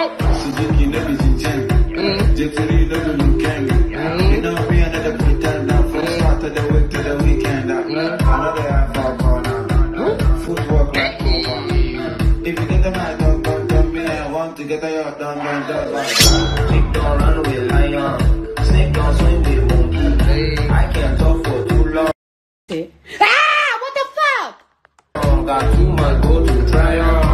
Mo. Suzuki na bizinjang. Mm-hmm. Jetari na bilukang. Mm-hmm. Ina biya na da bitan na. From start the week to the weekend. Mm-hmm. Another half hour corner. Footwork like Kuma. If you get a man, don't come to me. I want to get a yacht. Don't don't do Ah! What the fuck? Got too much go to try on.